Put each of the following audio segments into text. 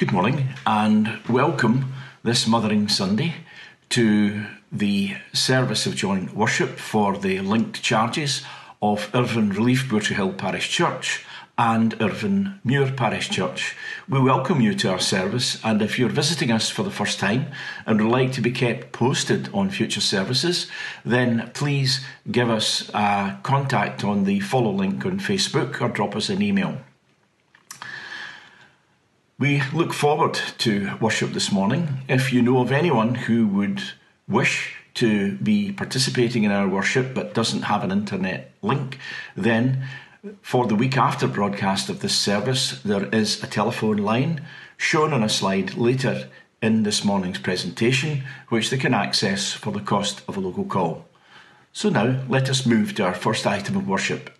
Good morning and welcome this Mothering Sunday to the service of joint worship for the linked charges of Irvine Relief Bourtreehill Parish Church and Irvine Mure Parish Church. We welcome you to our service, and if you're visiting us for the first time and would like to be kept posted on future services, then please give us a contact on the follow link on Facebook or drop us an email. We look forward to worship this morning. If you know of anyone who would wish to be participating in our worship but doesn't have an internet link, then for the week after broadcast of this service, there is a telephone line shown on a slide later in this morning's presentation, which they can access for the cost of a local call. So now let us move to our first item of worship.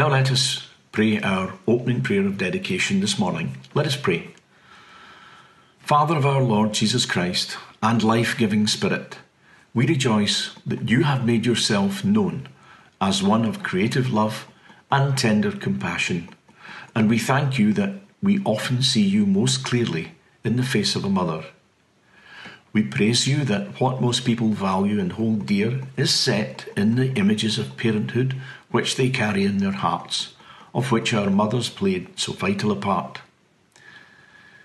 Now let us pray our opening prayer of dedication this morning. Let us pray. Father of our Lord Jesus Christ and life giving Spirit, we rejoice that you have made yourself known as one of creative love and tender compassion, and we thank you that we often see you most clearly in the face of a mother. We praise you that what most people value and hold dear is set in the images of parenthood which they carry in their hearts, of which our mothers played so vital a part.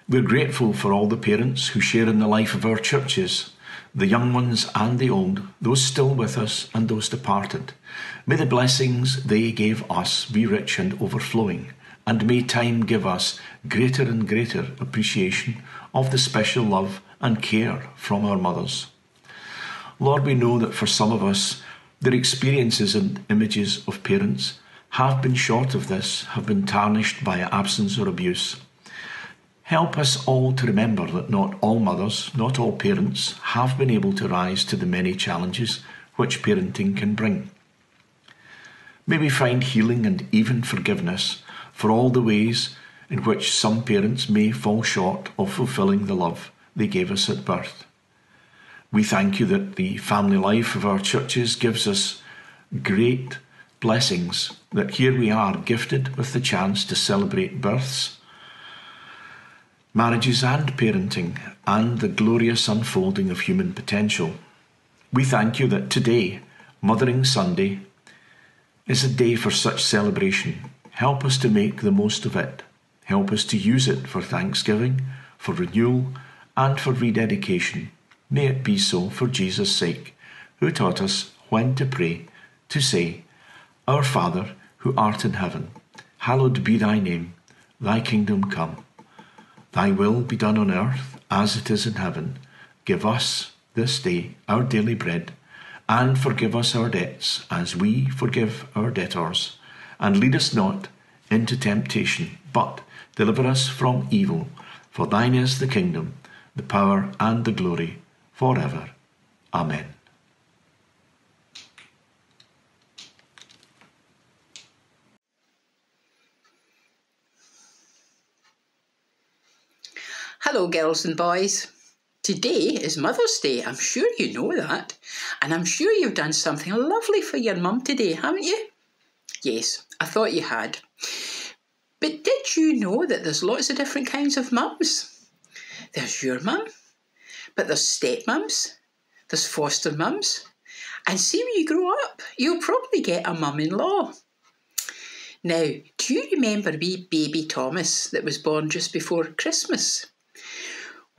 We're grateful for all the parents who share in the life of our churches, the young ones and the old, those still with us and those departed. May the blessings they gave us be rich and overflowing, and may time give us greater and greater appreciation of the special love and care from our mothers. Lord, we know that for some of us, their experiences and images of parents have been short of this, have been tarnished by absence or abuse. Help us all to remember that not all mothers, not all parents, have been able to rise to the many challenges which parenting can bring. May we find healing and even forgiveness for all the ways in which some parents may fall short of fulfilling the love they gave us at birth. We thank you that the family life of our churches gives us great blessings, that here we are gifted with the chance to celebrate births, marriages, and parenting, and the glorious unfolding of human potential. We thank you that today, Mothering Sunday, is a day for such celebration. Help us to make the most of it. Help us to use it for thanksgiving, for renewal, and for rededication. May it be so for Jesus' sake, who taught us when to pray, to say, Our Father, who art in heaven, hallowed be thy name, thy kingdom come. Thy will be done on earth as it is in heaven. Give us this day our daily bread, and forgive us our debts as we forgive our debtors. And lead us not into temptation, but deliver us from evil. For thine is the kingdom, the power, and the glory, for ever. Amen. Hello, girls and boys. Today is Mother's Day. I'm sure you know that. And I'm sure you've done something lovely for your mum today, haven't you? Yes, I thought you had. But did you know that there's lots of different kinds of mums? There's your mum, but there's stepmums, there's foster mums, and see when you grow up, you'll probably get a mum in law. Now, do you remember wee baby Thomas that was born just before Christmas?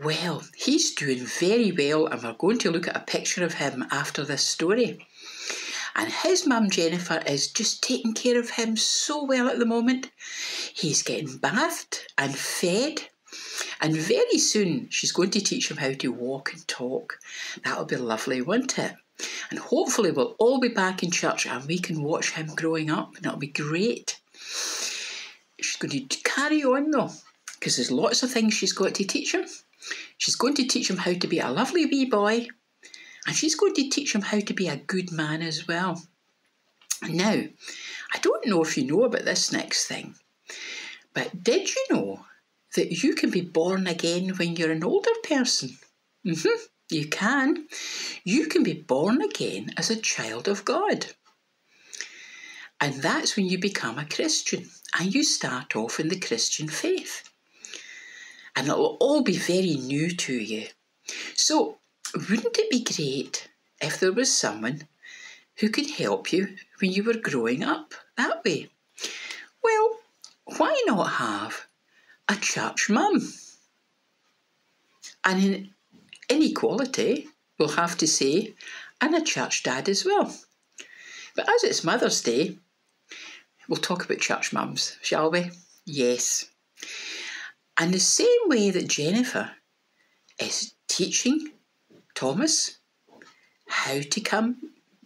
Well, he's doing very well, and we're going to look at a picture of him after this story. And his mum Jennifer is just taking care of him so well at the moment. He's getting bathed and fed, and very soon she's going to teach him how to walk and talk. That'll be lovely, won't it? And hopefully, we'll all be back in church and we can watch him growing up, and it'll be great. She's going to carry on though, because there's lots of things she's got to teach him. She's going to teach him how to be a lovely wee boy, and she's going to teach him how to be a good man as well. Now, I don't know if you know about this next thing, but did you know that you can be born again when you're an older person? Mm-hmm, you can. You can be born again as a child of God. And that's when you become a Christian and you start off in the Christian faith and it'll all be very new to you. So, wouldn't it be great if there was someone who could help you when you were growing up that way? Well, why not have a church mum? And in inequality, we'll have to say, and a church dad as well. But as it's Mother's Day, we'll talk about church mums, shall we? Yes. And the same way that Jennifer is teaching Thomas how to come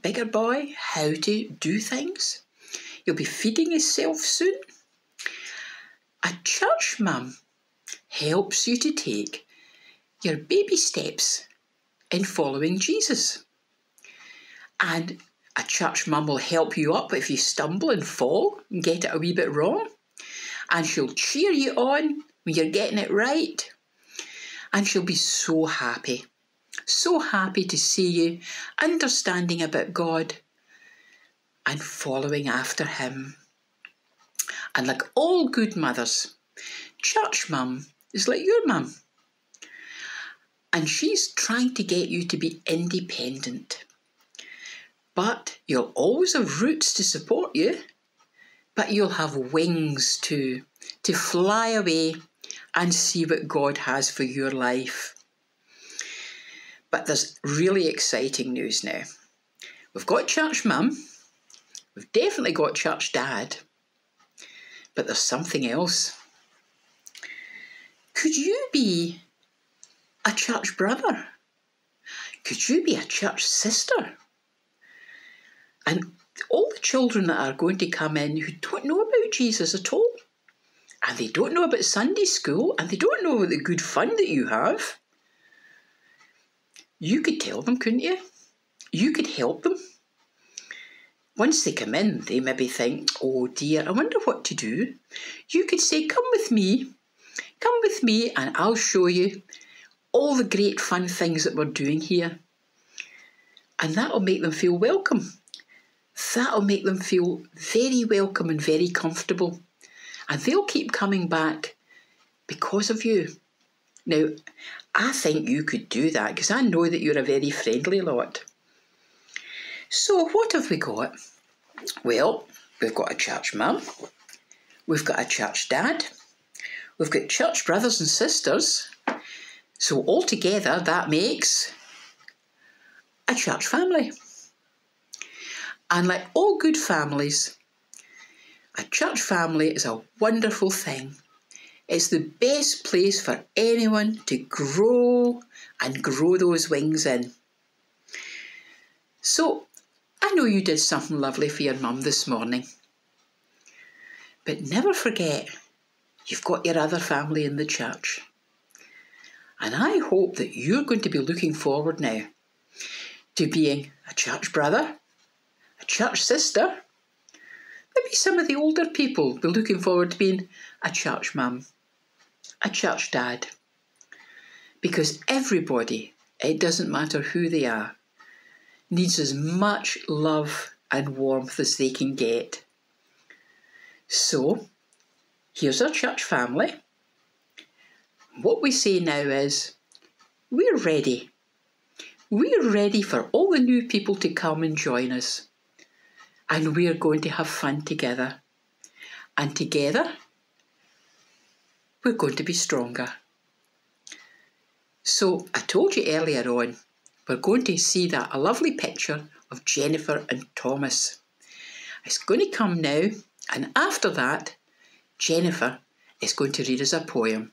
bigger boy, how to do things. You'll be feeding yourself soon. A church mum helps you to take your baby steps in following Jesus. And a church mum will help you up if you stumble and fall and get it a wee bit wrong. And she'll cheer you on when you're getting it right. And she'll be so happy, so happy to see you understanding about God and following after Him. And like all good mothers, church mum is like your mum. And she's trying to get you to be independent. But you'll always have roots to support you, but you'll have wings too, to fly away and see what God has for your life. But there's really exciting news now. We've got church mum, we've definitely got church dad, but there's something else. Could you be a church brother? Could you be a church sister? And all the children that are going to come in who don't know about Jesus at all, and they don't know about Sunday school and they don't know the good fun that you have, you could tell them, couldn't you? You could help them. Once they come in, they maybe think, oh dear, I wonder what to do. You could say, come with me, come with me, and I'll show you all the great fun things that we're doing here. And that'll make them feel welcome. That'll make them feel very welcome and very comfortable and they'll keep coming back because of you. Now, I think you could do that because I know that you're a very friendly lot. So, what have we got? Well, we've got a church mum, we've got a church dad, we've got church brothers and sisters. So altogether, that makes a church family. And like all good families, a church family is a wonderful thing. It's the best place for anyone to grow and grow those wings in. So, I know you did something lovely for your mum this morning. But never forget, you've got your other family in the church. And I hope that you're going to be looking forward now to being a church brother, a church sister. Maybe some of the older people will be looking forward to being a church mum a church dad. Because everybody, it doesn't matter who they are, needs as much love and warmth as they can get. So, here's our church family. What we say now is, we're ready. We're ready for all the new people to come and join us. And we're going to have fun together. And together, we're going to be stronger. So I told you earlier on, we're going to see that a lovely picture of Jennifer and Thomas. It's going to come now, and after that, Jennifer is going to read us a poem.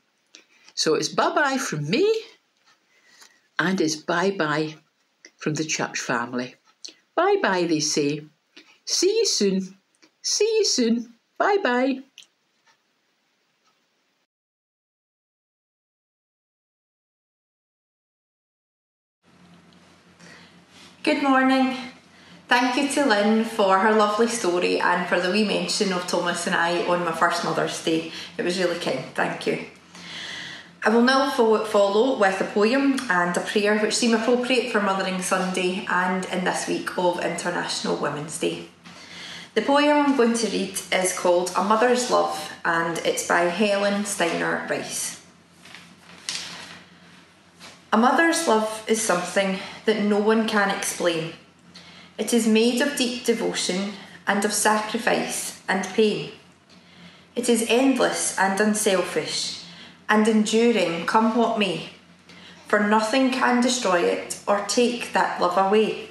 So it's bye bye from me, and it's bye bye from the church family. Bye bye, they say. See you soon. See you soon. Bye bye. Good morning. Thank you to Lynn for her lovely story and for the wee mention of Thomas and I on my first Mother's Day. It was really kind. Thank you. I will now follow with a poem and a prayer which seem appropriate for Mothering Sunday and in this week of International Women's Day. The poem I'm going to read is called A Mother's Love and it's by Helen Steiner Rice. A mother's love is something that no one can explain. It is made of deep devotion and of sacrifice and pain. It is endless and unselfish and enduring, come what may, for nothing can destroy it or take that love away.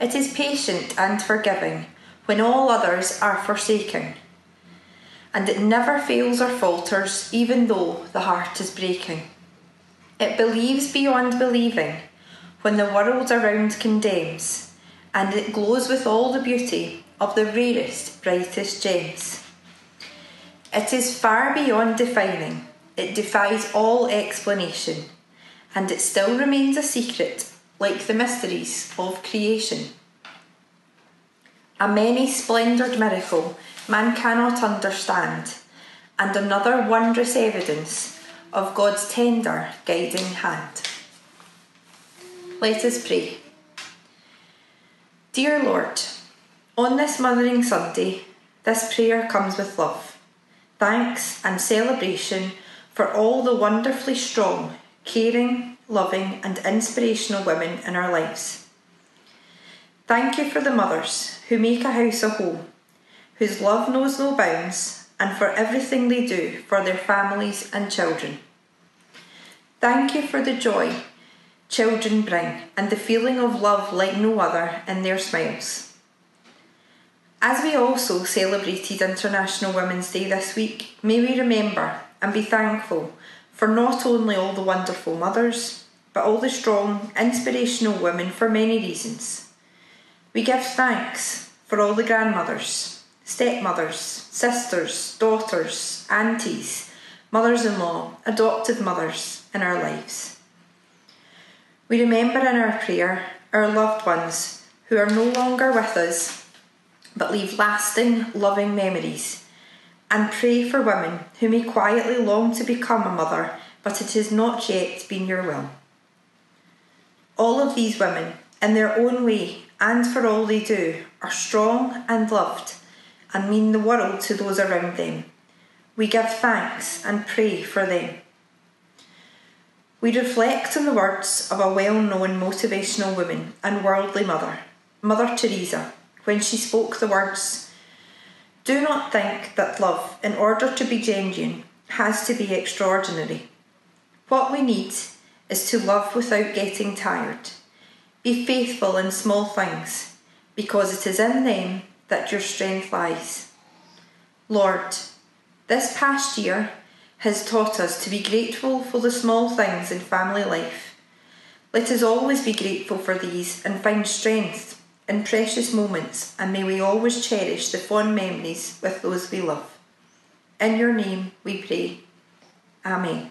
It is patient and forgiving when all others are forsaken, and it never fails or falters even though the heart is breaking. It believes beyond believing when the world around condemns, and it glows with all the beauty of the rarest, brightest gems. It is far beyond defining, it defies all explanation, and it still remains a secret like the mysteries of creation. A many splendored miracle man cannot understand, and another wondrous evidence of God's tender guiding hand. Let us pray. Dear Lord, on this Mothering Sunday, this prayer comes with love, thanks, and celebration for all the wonderfully strong, caring, loving, and inspirational women in our lives. Thank you for the mothers who make a house a home, whose love knows no bounds and for everything they do for their families and children. Thank you for the joy children bring and the feeling of love like no other in their smiles. As we also celebrated International Women's Day this week, may we remember and be thankful for not only all the wonderful mothers, but all the strong, inspirational women for many reasons. We give thanks for all the grandmothers, stepmothers, sisters, daughters, aunties, mothers in law, adopted mothers in our lives. We remember in our prayer our loved ones who are no longer with us but leave lasting, loving memories, and pray for women who may quietly long to become a mother but it has not yet been your will. All of these women, in their own way and for all they do, are strong and loved and mean the world to those around them. We give thanks and pray for them. We reflect on the words of a well known motivational woman and worldly mother, Mother Teresa, when she spoke the words Do not think that love, in order to be genuine, has to be extraordinary. What we need is to love without getting tired. Be faithful in small things, because it is in them that your strength lies. Lord, this past year has taught us to be grateful for the small things in family life. Let us always be grateful for these and find strength in precious moments, and may we always cherish the fond memories with those we love. In your name we pray. Amen.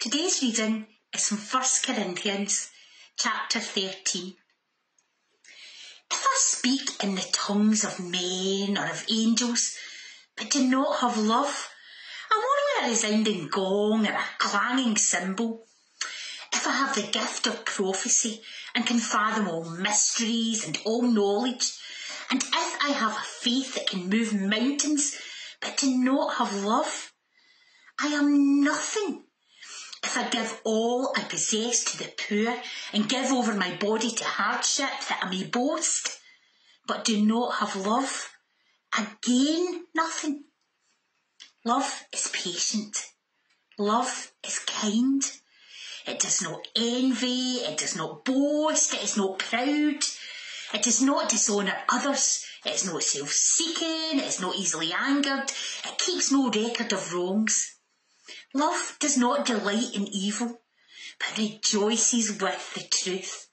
Today's reading is from 1 Corinthians chapter 13. If I speak in the tongues of men or of angels, but do not have love, I'm only a resounding gong or a clanging cymbal. If I have the gift of prophecy and can fathom all mysteries and all knowledge, and if I have a faith that can move mountains, but do not have love, I am nothing. If I give all I possess to the poor and give over my body to hardship that I may boast, but do not have love, I gain nothing. Love is patient. Love is kind. It does not envy. It does not boast. It is not proud. It does not dishonour others. It is not self-seeking. It is not easily angered. It keeps no record of wrongs. Love does not delight in evil, but rejoices with the truth.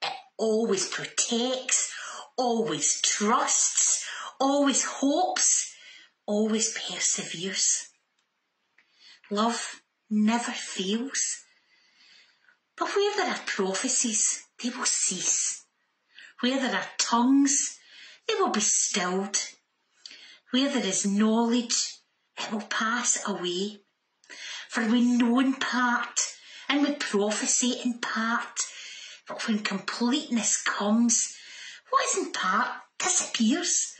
It always protects, always trusts, always hopes, always perseveres. Love never fails. But where there are prophecies, they will cease. Where there are tongues, they will be stilled. Where there is knowledge, it will pass away. For we know in part, and we prophesy in part. But when completeness comes, what is in part disappears.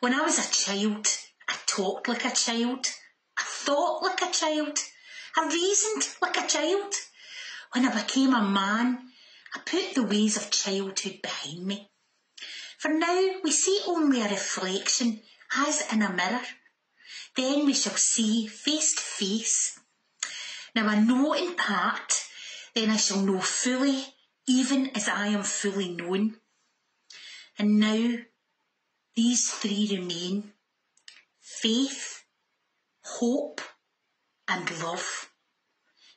When I was a child, I talked like a child, I thought like a child, I reasoned like a child. When I became a man, I put the ways of childhood behind me. For now we see only a reflection as in a mirror. Then we shall see face to face. Now I know in part, then I shall know fully, even as I am fully known. And now these three remain faith, hope, and love.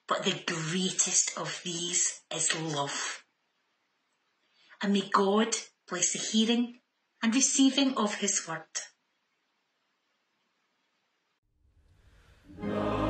But the greatest of these is love. And may God bless the hearing and receiving of his word. I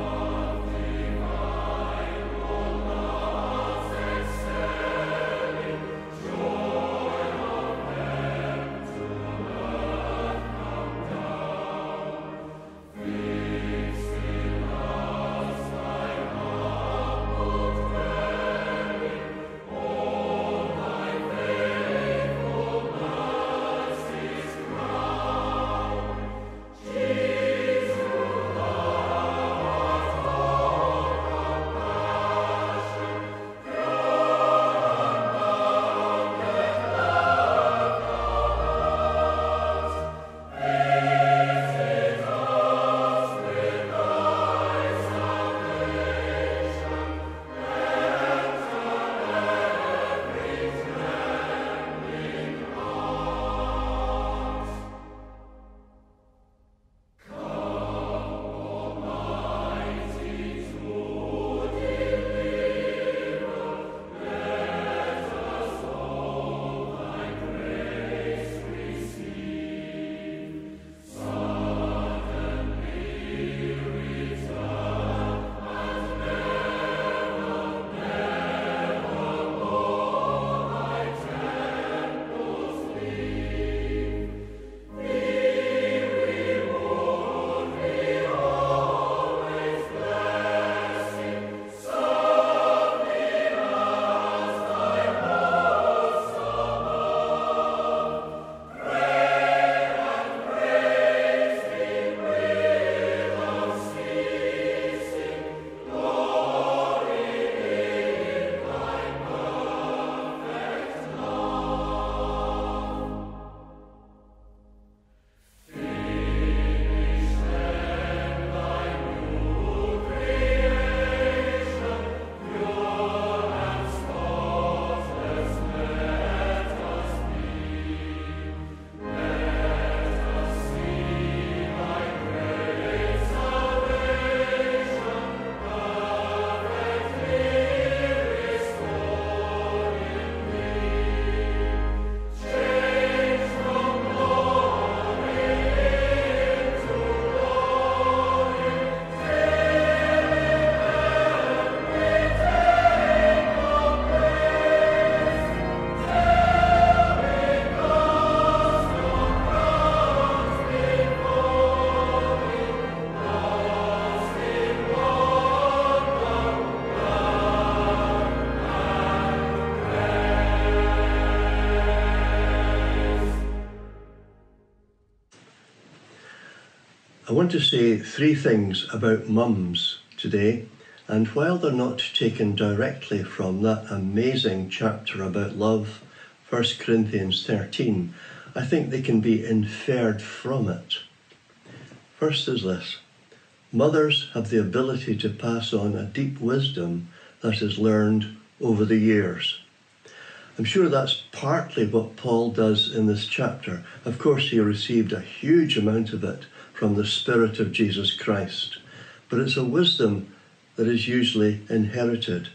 want to say three things about mums today, and while they're not taken directly from that amazing chapter about love, 1 Corinthians 13, I think they can be inferred from it. First is this mothers have the ability to pass on a deep wisdom that is learned over the years. I'm sure that's partly what Paul does in this chapter. Of course, he received a huge amount of it from the Spirit of Jesus Christ, but it's a wisdom that is usually inherited,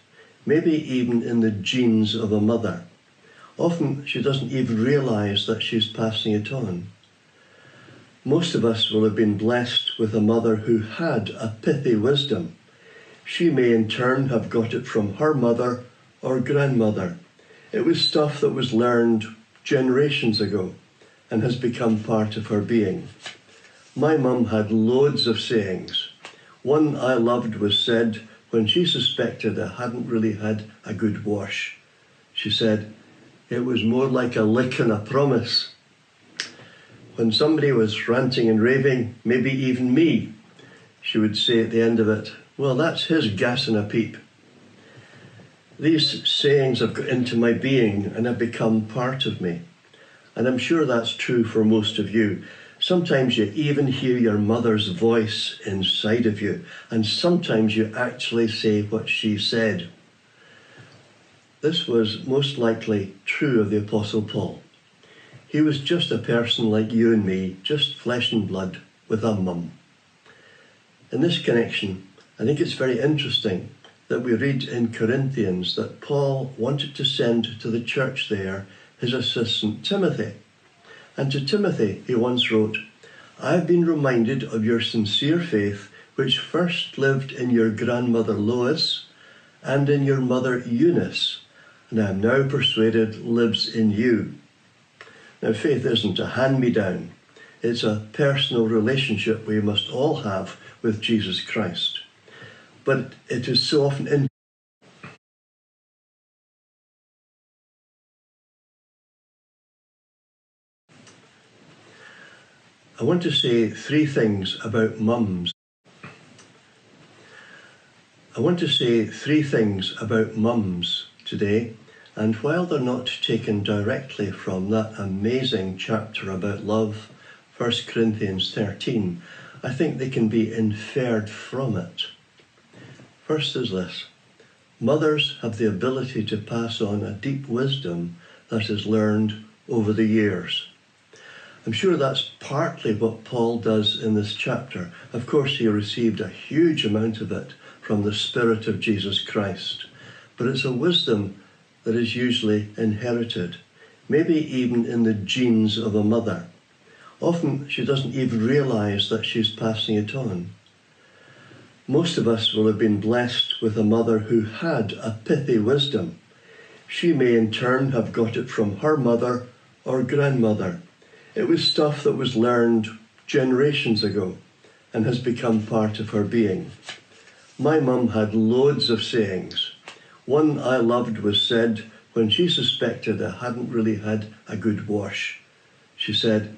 maybe even in the genes of a mother. Often she doesn't even realize that she's passing it on. Most of us will have been blessed with a mother who had a pithy wisdom. She may in turn have got it from her mother or grandmother. It was stuff that was learned generations ago and has become part of her being. My mum had loads of sayings. One I loved was said when she suspected I hadn't really had a good wash. She said, it was more like a lick and a promise. When somebody was ranting and raving, maybe even me, she would say at the end of it, Well, that's his gas and a peep. These sayings have got into my being and have become part of me. And I'm sure that's true for most of you. Sometimes you even hear your mother's voice inside of you, and sometimes you actually say what she said. This was most likely true of the Apostle Paul. He was just a person like you and me, just flesh and blood, with a mum. In this connection, I think it's very interesting that we read in Corinthians that Paul wanted to send to the church there his assistant Timothy. And to Timothy, he once wrote, I have been reminded of your sincere faith, which first lived in your grandmother Lois and in your mother Eunice and I am now persuaded lives in you. Now, faith isn't a hand me down, it's a personal relationship we must all have with Jesus Christ. But it is so often want to say three things about mums. I want to say three things about mums today. And while they're not taken directly from that amazing chapter about love, 1 Corinthians 13, I think they can be inferred from it. First is this mothers have the ability to pass on a deep wisdom that is learned over the years. I'm sure that's partly what Paul does in this chapter. Of course, he received a huge amount of it from the Spirit of Jesus Christ but it's a wisdom that is usually inherited, maybe even in the genes of a mother. Often she doesn't even realize that she's passing it on. Most of us will have been blessed with a mother who had a pithy wisdom. She may in turn have got it from her mother or grandmother. It was stuff that was learned generations ago and has become part of her being. My mum had loads of sayings. One I loved was said when she suspected I hadn't really had a good wash. She said,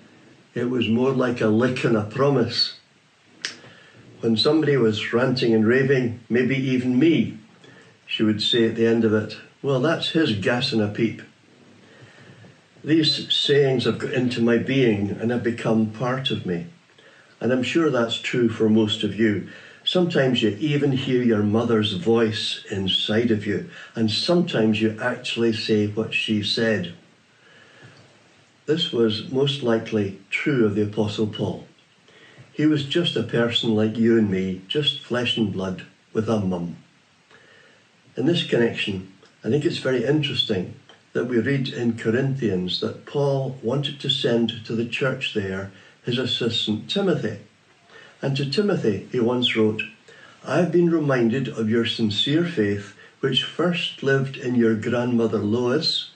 it was more like a lick and a promise. When somebody was ranting and raving, maybe even me, she would say at the end of it, Well, that's his gas and a peep. These sayings have got into my being and have become part of me. And I'm sure that's true for most of you. Sometimes you even hear your mother's voice inside of you, and sometimes you actually say what she said. This was most likely true of the Apostle Paul. He was just a person like you and me, just flesh and blood, with a mum. In this connection, I think it's very interesting that we read in Corinthians that Paul wanted to send to the church there his assistant Timothy. And to Timothy, he once wrote, I have been reminded of your sincere faith, which first lived in your grandmother Lois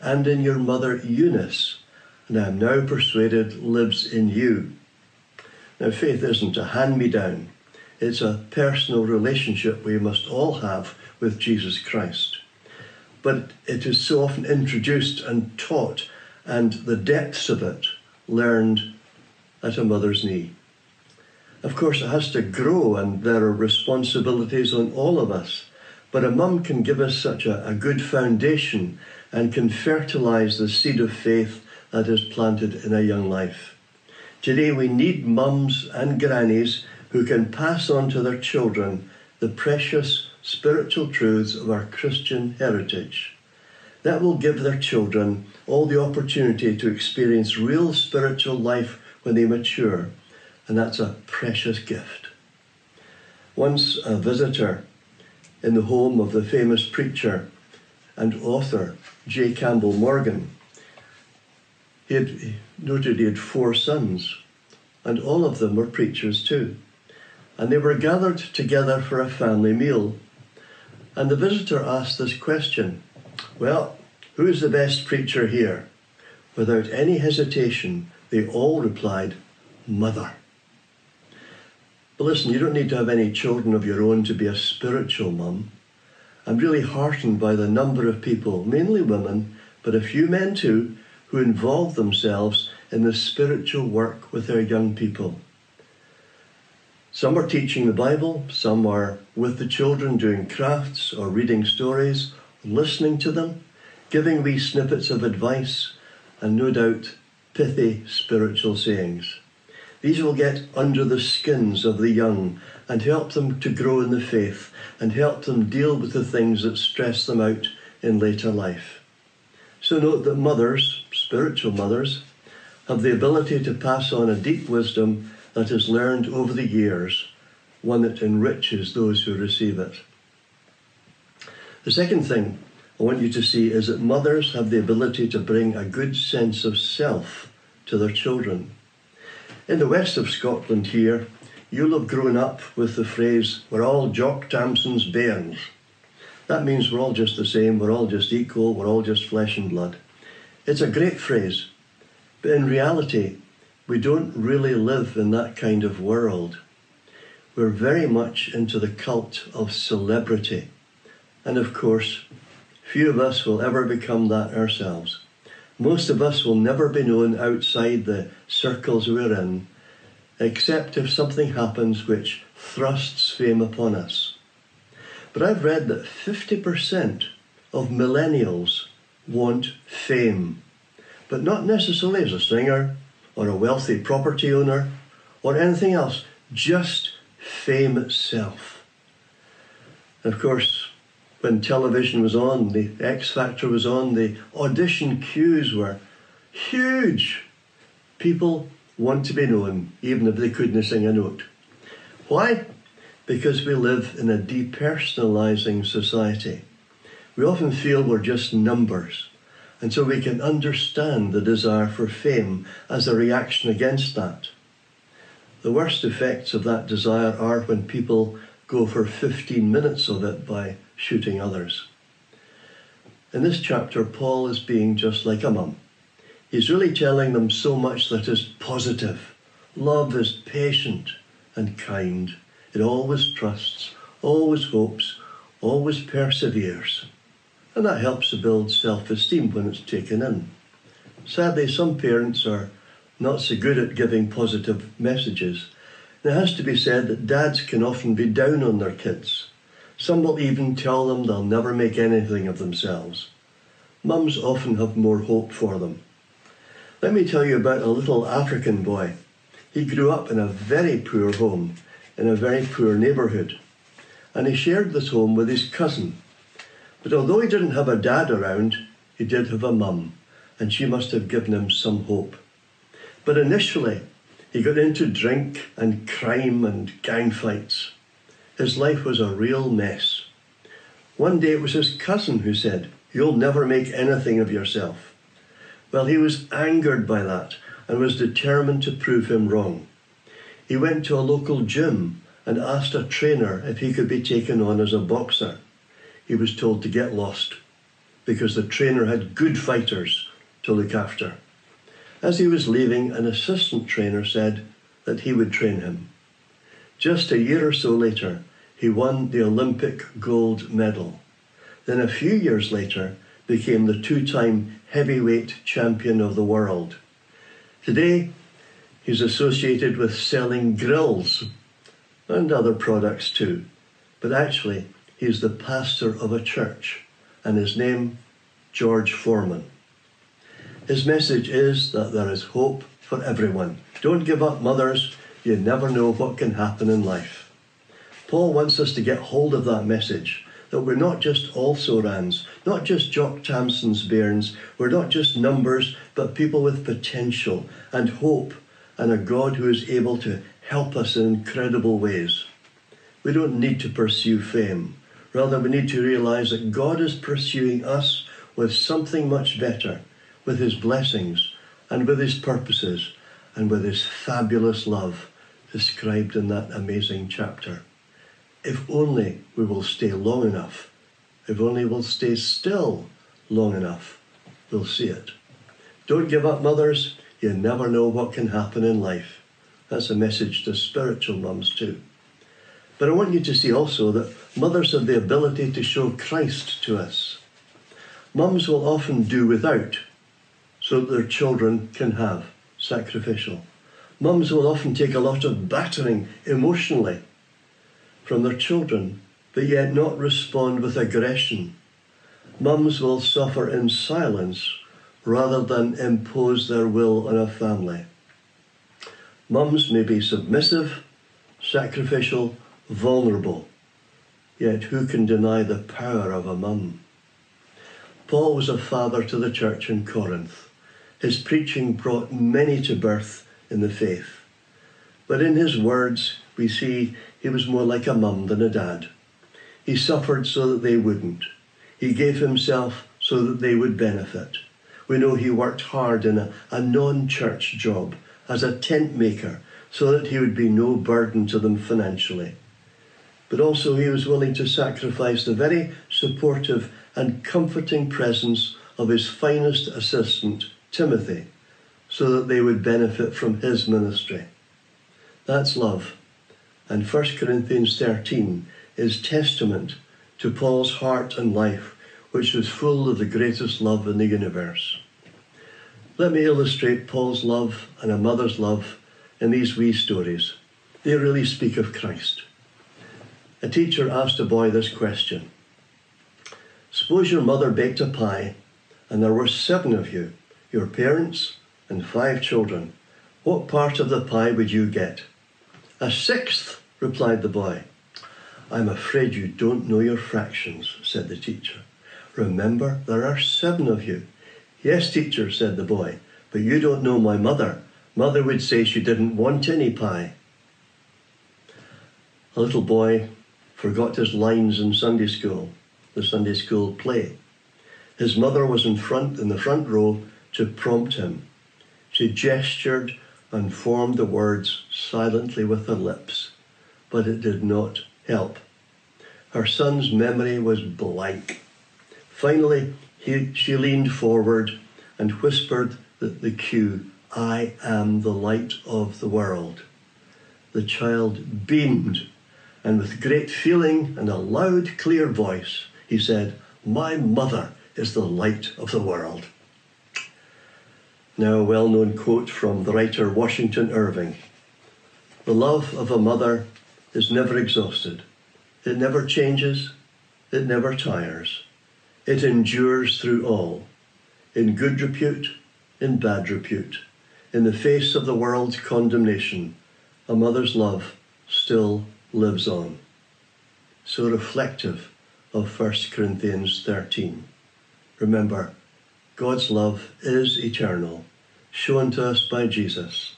and in your mother Eunice, and I am now persuaded lives in you. Now, faith isn't a hand me down, it's a personal relationship we must all have with Jesus Christ. But it is so often introduced and taught, and the depths of it learned at a mother's knee. Of course, it has to grow, and there are responsibilities on all of us. But a mum can give us such a, a good foundation and can fertilize the seed of faith that is planted in a young life. Today we need mums and grannies who can pass on to their children the precious spiritual truths of our Christian heritage. That will give their children all the opportunity to experience real spiritual life when they mature, and that's a precious gift. Once a visitor in the home of the famous preacher and author J. Campbell Morgan, he had noted he had four sons, and all of them were preachers too. And they were gathered together for a family meal. And the visitor asked this question Well, who's the best preacher here? Without any hesitation, they all replied, Mother. But listen, you don't need to have any children of your own to be a spiritual mum. I'm really heartened by the number of people, mainly women, but a few men too, who involve themselves in the spiritual work with their young people. Some are teaching the Bible, some are with the children doing crafts or reading stories, listening to them, giving wee snippets of advice, and no doubt pithy spiritual sayings. These will get under the skins of the young and help them to grow in the faith and help them deal with the things that stress them out in later life. So note that mothers, spiritual mothers, have the ability to pass on a deep wisdom that is learned over the years, one that enriches those who receive it. The second thing I want you to see is that mothers have the ability to bring a good sense of self to their children. In the west of Scotland here, you'll have grown up with the phrase, we're all Jock Tamson's bairns. That means we're all just the same, we're all just equal, we're all just flesh and blood. It's a great phrase, but in reality, we don't really live in that kind of world. We're very much into the cult of celebrity. And of course, few of us will ever become that ourselves. Most of us will never be known outside the circles we're in, except if something happens which thrusts fame upon us. But I've read that 50% of millennials want fame, but not necessarily as a singer or a wealthy property owner or anything else, just fame itself. of course, when television was on, the X Factor was on, the audition queues were huge. People want to be known, even if they couldn't sing a note. Why? Because we live in a depersonalizing society. We often feel we're just numbers, and so we can understand the desire for fame as a reaction against that. The worst effects of that desire are when people go for 15 minutes of it by shooting others. In this chapter, Paul is being just like a mum. He's really telling them so much that is positive. Love is patient and kind. It always trusts, always hopes, always perseveres. And that helps to build self esteem when it's taken in. Sadly, some parents are not so good at giving positive messages. It has to be said that dads can often be down on their kids. Some will even tell them they'll never make anything of themselves. Mums often have more hope for them. Let me tell you about a little African boy. He grew up in a very poor home, in a very poor neighbourhood, and he shared this home with his cousin. But although he didn't have a dad around, he did have a mum, and she must have given him some hope. But initially, he got into drink and crime and gang fights. His life was a real mess. One day it was his cousin who said, You'll never make anything of yourself. Well, he was angered by that and was determined to prove him wrong. He went to a local gym and asked a trainer if he could be taken on as a boxer. He was told to get lost because the trainer had good fighters to look after. As he was leaving, an assistant trainer said that he would train him. Just a year or so later, he won the Olympic gold medal. Then a few years later, became the two-time heavyweight champion of the world. Today, he's associated with selling grills and other products too. But actually, he's the pastor of a church, and his name, George Foreman. His message is that there is hope for everyone. Don't give up, mothers. You never know what can happen in life. Paul wants us to get hold of that message that we're not just also rans, not just Jock Tamson's bairns, we're not just numbers, but people with potential and hope and a God who is able to help us in incredible ways. We don't need to pursue fame. Rather, we need to realize that God is pursuing us with something much better, with His blessings and with His purposes and with His fabulous love described in that amazing chapter. If only we will stay long enough, if only we'll stay still long enough, we'll see it. Don't give up, mothers. You never know what can happen in life. That's a message to spiritual mums, too. But I want you to see also that mothers have the ability to show Christ to us. Mums will often do without so that their children can have sacrificial. Mums will often take a lot of battering emotionally from their children, but yet not respond with aggression. Mums will suffer in silence rather than impose their will on a family. Mums may be submissive, sacrificial, vulnerable, yet who can deny the power of a mum? Paul was a father to the church in Corinth. His preaching brought many to birth in the faith. But in his words, we see he was more like a mum than a dad. He suffered so that they wouldn't. He gave himself so that they would benefit. We know he worked hard in a, a non church job as a tent maker so that he would be no burden to them financially. But also, he was willing to sacrifice the very supportive and comforting presence of his finest assistant, Timothy, so that they would benefit from his ministry. That's love. And 1 Corinthians 13 is testament to Paul's heart and life, which was full of the greatest love in the universe. Let me illustrate Paul's love and a mother's love in these wee stories. They really speak of Christ. A teacher asked a boy this question Suppose your mother baked a pie and there were seven of you, your parents and five children. What part of the pie would you get? A sixth, replied the boy. I'm afraid you don't know your fractions, said the teacher. Remember, there are seven of you. Yes, teacher, said the boy, but you don't know my mother. Mother would say she didn't want any pie. A little boy forgot his lines in Sunday school, the Sunday school play. His mother was in front in the front row to prompt him. She gestured and formed the words silently with her lips but it did not help. Her son's memory was blank. Finally, he, she leaned forward and whispered the, the cue I am the light of the world. The child beamed, and with great feeling and a loud, clear voice, he said, My mother is the light of the world. Now, a well known quote from the writer Washington Irving The love of a mother is never exhausted. It never changes. It never tires. It endures through all, in good repute, in bad repute. In the face of the world's condemnation, a mother's love still lives on. So reflective of 1 Corinthians 13. Remember, God's love is eternal, shown to us by Jesus,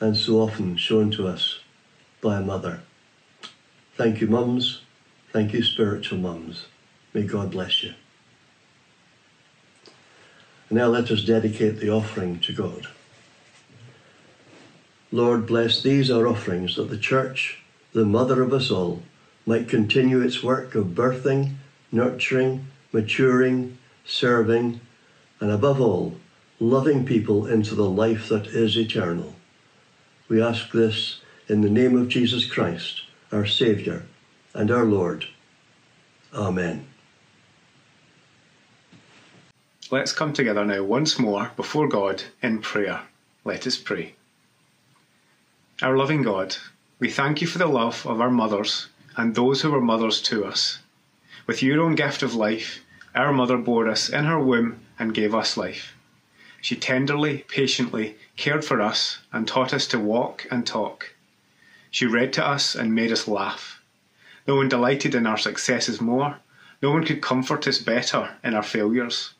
and so often shown to us by a mother. Thank you, mums. Thank you, spiritual mums. May God bless you. Now let us dedicate the offering to God. Lord, bless these our offerings that the Church, the mother of us all, might continue its work of birthing, nurturing, maturing, serving, and above all, loving people into the life that is eternal. We ask this in the name of Jesus Christ our Saviour, and our Lord. Amen. Let's come together now once more before God in prayer. Let us pray. Our loving God, we thank you for the love of our mothers and those who were mothers to us. With your own gift of life, our mother bore us in her womb and gave us life. She tenderly, patiently cared for us and taught us to walk and talk. She read to us and made us laugh. No one delighted in our successes more. No one could comfort us better in our failures.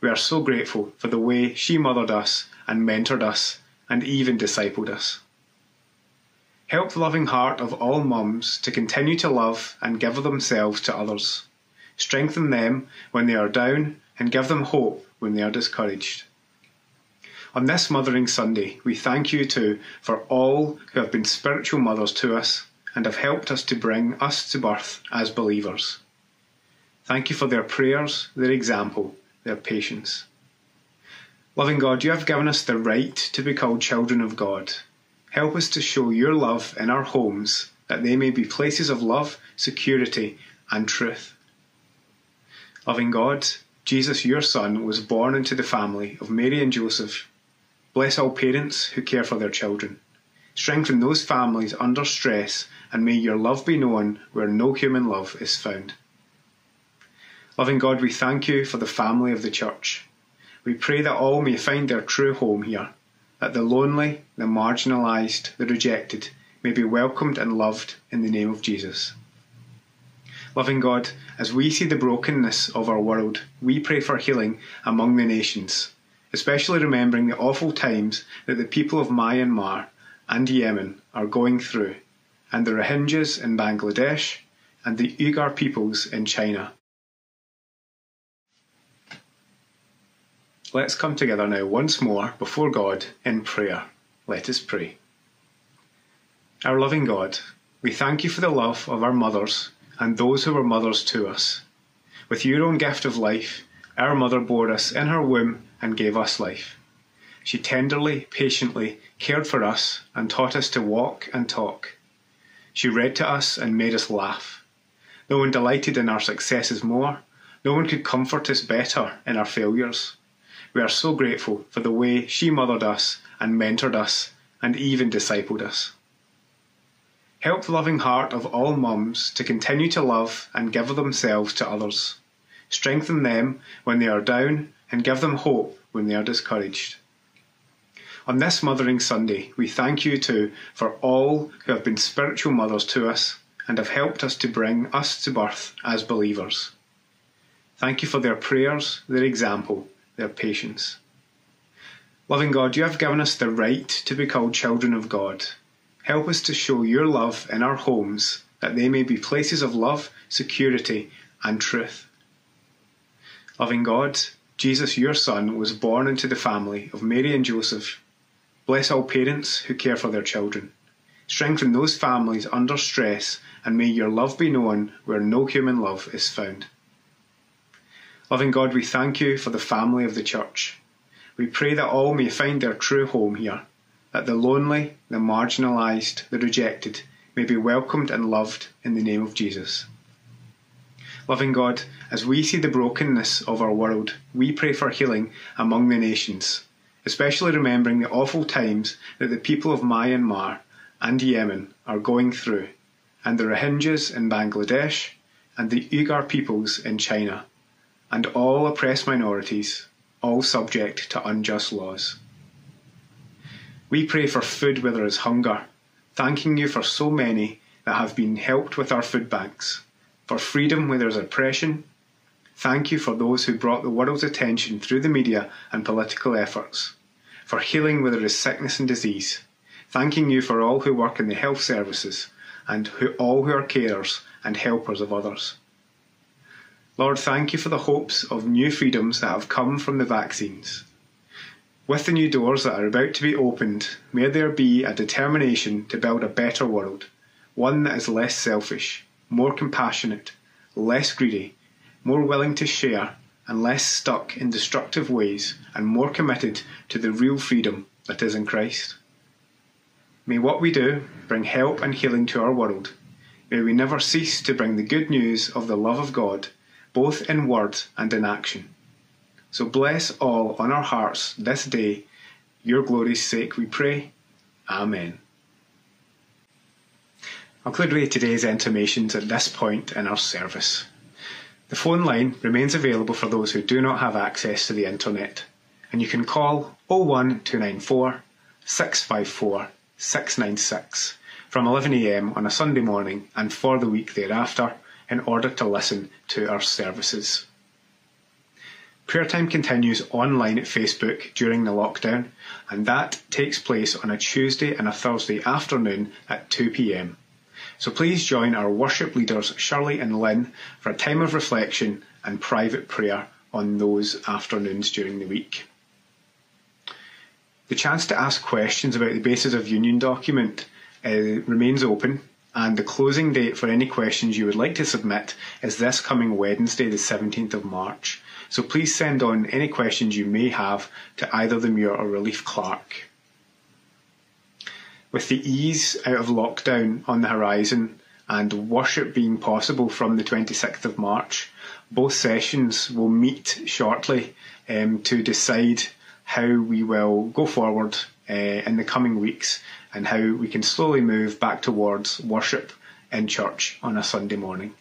We are so grateful for the way she mothered us and mentored us and even discipled us. Help the loving heart of all mums to continue to love and give themselves to others. Strengthen them when they are down and give them hope when they are discouraged. On this Mothering Sunday, we thank you too for all who have been spiritual mothers to us and have helped us to bring us to birth as believers. Thank you for their prayers, their example, their patience. Loving God, you have given us the right to be called children of God. Help us to show your love in our homes, that they may be places of love, security, and truth. Loving God, Jesus, your Son, was born into the family of Mary and Joseph. Bless all parents who care for their children. Strengthen those families under stress, and may your love be known where no human love is found. Loving God, we thank you for the family of the Church. We pray that all may find their true home here, that the lonely, the marginalised, the rejected may be welcomed and loved in the name of Jesus. Loving God, as we see the brokenness of our world, we pray for healing among the nations, especially remembering the awful times that the people of Myanmar and Yemen are going through, and the Rohingyas in Bangladesh and the Uyghur peoples in China. Let's come together now once more before God in prayer. Let us pray. Our loving God, we thank you for the love of our mothers and those who were mothers to us. With your own gift of life, our mother bore us in her womb and gave us life. She tenderly, patiently cared for us and taught us to walk and talk. She read to us and made us laugh. No one delighted in our successes more. No one could comfort us better in our failures. We are so grateful for the way she mothered us and mentored us and even discipled us. Help the loving heart of all mums to continue to love and give themselves to others. Strengthen them when they are down and give them hope when they are discouraged. On this Mothering Sunday, we thank you too for all who have been spiritual mothers to us and have helped us to bring us to birth as believers. Thank you for their prayers, their example, their patience. Loving God, you have given us the right to be called children of God. Help us to show your love in our homes, that they may be places of love, security, and truth. Loving God, Jesus, your Son, was born into the family of Mary and Joseph. Bless all parents who care for their children. Strengthen those families under stress, and may your love be known where no human love is found. Loving God, we thank you for the family of the Church. We pray that all may find their true home here, that the lonely, the marginalised, the rejected may be welcomed and loved in the name of Jesus. Loving God, as we see the brokenness of our world, we pray for healing among the nations, especially remembering the awful times that the people of Myanmar and Yemen are going through, and the Rohingyas in Bangladesh and the Uyghur peoples in China, and all oppressed minorities, all subject to unjust laws. We pray for food where there is hunger, thanking you for so many that have been helped with our food banks, for freedom where there is oppression. Thank you for those who brought the world's attention through the media and political efforts, for healing where there is sickness and disease. Thanking you for all who work in the health services and who, all who are carers and helpers of others. Lord, thank you for the hopes of new freedoms that have come from the vaccines. With the new doors that are about to be opened, may there be a determination to build a better world, one that is less selfish, more compassionate, less greedy, more willing to share, and less stuck in destructive ways, and more committed to the real freedom that is in Christ. May what we do bring help and healing to our world. May we never cease to bring the good news of the love of God, both in word and in action. So bless all on our hearts this day. Your glory's sake we pray. Amen. I'll conclude today's intimations at this point in our service. The phone line remains available for those who do not have access to the internet. and you can call 01294 654 696 from 11am on a Sunday morning and for the week thereafter in order to listen to our services. Prayer time continues online at Facebook during the lockdown, and that takes place on a Tuesday and a Thursday afternoon at 2pm. So please join our worship leaders Shirley and Lynn for a time of reflection and private prayer on those afternoons during the week. The chance to ask questions about the basis of union document uh, remains open and the closing date for any questions you would like to submit is this coming Wednesday, the 17th of March. So please send on any questions you may have to either the Mure or Relief Clerk. With the ease out of lockdown on the horizon and worship being possible from the 26th of March, both sessions will meet shortly um, to decide how we will go forward uh, in the coming weeks and how we can slowly move back towards worship in church on a Sunday morning.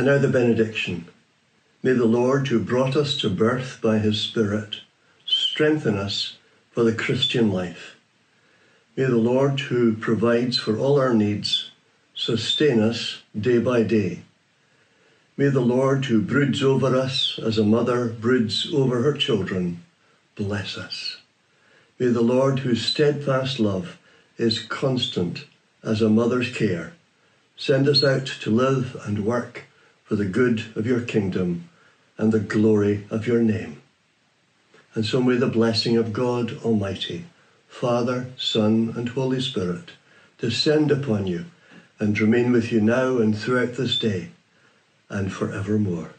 And now the benediction. May the Lord, who brought us to birth by his Spirit, strengthen us for the Christian life. May the Lord, who provides for all our needs, sustain us day by day. May the Lord, who broods over us as a mother broods over her children, bless us. May the Lord, whose steadfast love is constant as a mother's care, send us out to live and work for the good of your kingdom and the glory of your name. And so may the blessing of God Almighty, Father, Son, and Holy Spirit descend upon you and remain with you now and throughout this day and forevermore.